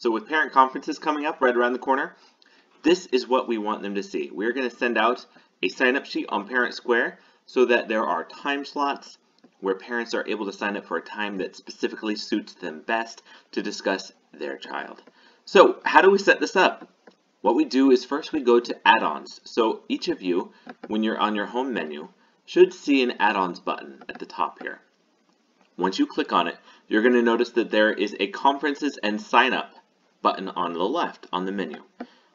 So with parent conferences coming up right around the corner, this is what we want them to see. We're going to send out a sign-up sheet on Parent Square so that there are time slots where parents are able to sign up for a time that specifically suits them best to discuss their child. So how do we set this up? What we do is first we go to add-ons. So each of you, when you're on your home menu, should see an add-ons button at the top here. Once you click on it, you're going to notice that there is a conferences and sign up button on the left on the menu.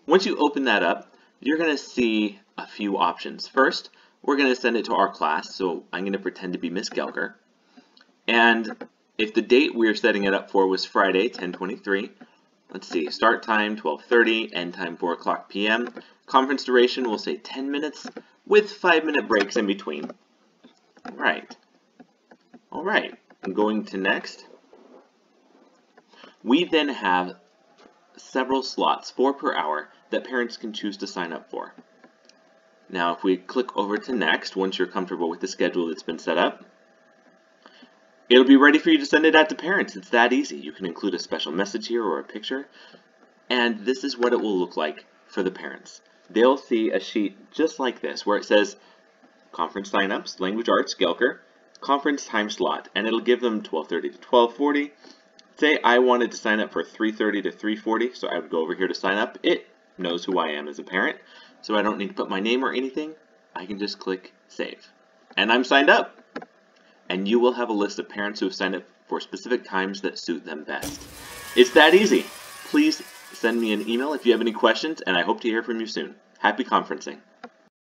Once you open that up, you're going to see a few options. First, we're going to send it to our class, so I'm going to pretend to be Miss Gelger. And if the date we're setting it up for was Friday, 1023, let's see, start time 12.30, end time 4 o'clock p.m. Conference duration, we'll say 10 minutes with 5 minute breaks in between. All right. All right, I'm going to next. We then have several slots, four per hour, that parents can choose to sign up for. Now, if we click over to next, once you're comfortable with the schedule that's been set up, it'll be ready for you to send it out to parents. It's that easy. You can include a special message here or a picture, and this is what it will look like for the parents. They'll see a sheet just like this, where it says conference signups, language arts, Gelker, conference time slot, and it'll give them 1230 to 1240, Say I wanted to sign up for 3.30 to 3.40, so I would go over here to sign up. It knows who I am as a parent, so I don't need to put my name or anything. I can just click Save. And I'm signed up. And you will have a list of parents who have signed up for specific times that suit them best. It's that easy. Please send me an email if you have any questions, and I hope to hear from you soon. Happy conferencing.